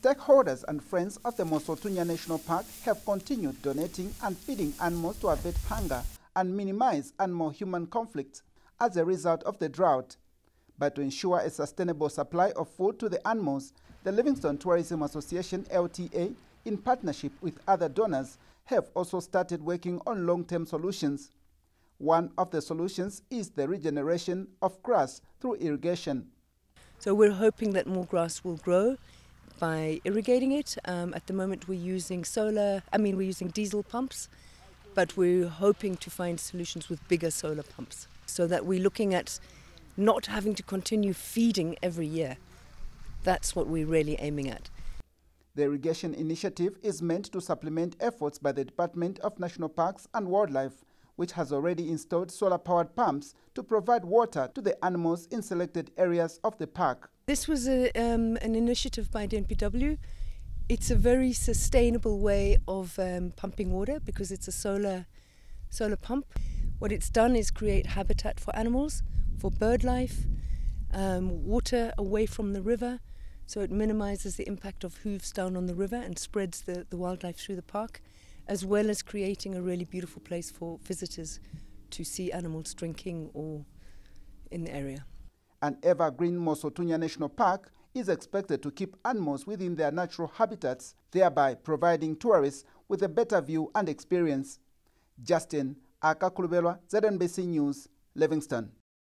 Stakeholders and friends of the Mosi-Oa-Tunya National Park have continued donating and feeding animals to avert hunger and minimize animal-human conflicts as a result of the drought. But to ensure a sustainable supply of food to the animals, the Livingstone Tourism Association LTA, in partnership with other donors, have also started working on long-term solutions. One of the solutions is the regeneration of grass through irrigation. So we're hoping that more grass will grow by irrigating it. Um, at the moment, we're using solar. I mean, we're using diesel pumps, but we're hoping to find solutions with bigger solar pumps, so that we're looking at not having to continue feeding every year. That's what we're really aiming at. The irrigation initiative is meant to supplement efforts by the Department of National Parks and Wildlife, which has already installed solar-powered pumps to provide water to the animals in selected areas of the park. This was a, um, an initiative by DNPW. It's a very sustainable way of um, pumping water because it's a solar, solar pump. What it's done is create habitat for animals, for bird life, um, water away from the river, so it minimises the impact of hooves down on the river and spreads the, the wildlife through the park, as well as creating a really beautiful place for visitors to see animals drinking or in the area. An evergreen Mosi-Oa-Tunya National Park is expected to keep animals within their natural habitats, thereby providing tourists with a better view and experience. Justine Akakulubelwa, ZNBC News, Livingstone.